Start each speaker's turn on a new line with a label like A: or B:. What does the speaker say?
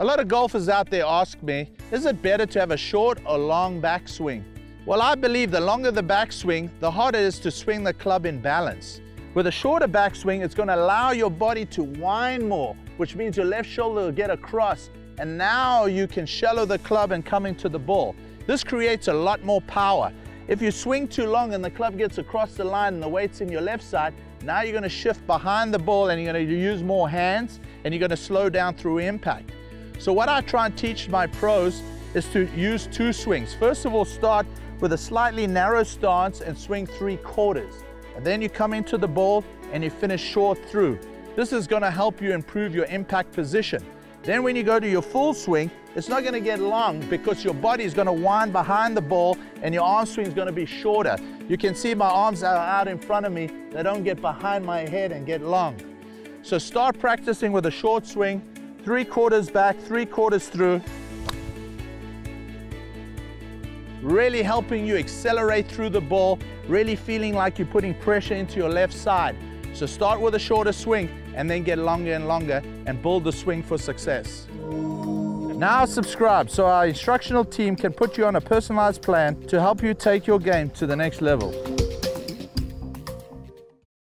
A: A lot of golfers out there ask me, is it better to have a short or long backswing? Well, I believe the longer the backswing, the harder it is to swing the club in balance. With a shorter backswing, it's gonna allow your body to wind more, which means your left shoulder will get across, and now you can shallow the club and come into the ball. This creates a lot more power. If you swing too long and the club gets across the line and the weight's in your left side, now you're gonna shift behind the ball and you're gonna use more hands and you're gonna slow down through impact. So what I try and teach my pros is to use two swings. First of all, start with a slightly narrow stance and swing three quarters. And then you come into the ball and you finish short through. This is gonna help you improve your impact position. Then when you go to your full swing, it's not gonna get long because your body is gonna wind behind the ball and your arm swing is gonna be shorter. You can see my arms are out in front of me. They don't get behind my head and get long. So start practicing with a short swing, three quarters back, three quarters through. Really helping you accelerate through the ball, really feeling like you're putting pressure into your left side. So start with a shorter swing and then get longer and longer and build the swing for success. Now subscribe so our instructional team can put you on a personalized plan to help you take your game to the next level.